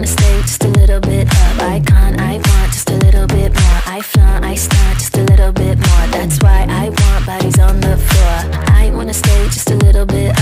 wanna stay just a little bit up I can't, I want just a little bit more. I flaunt, I stunt just a little bit more. That's why I want bodies on the floor. I wanna stay just a little bit up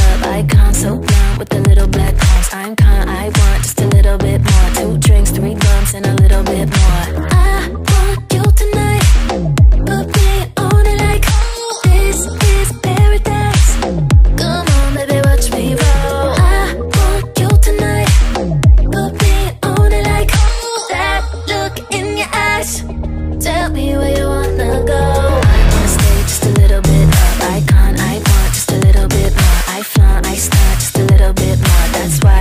just a little bit more. That's why.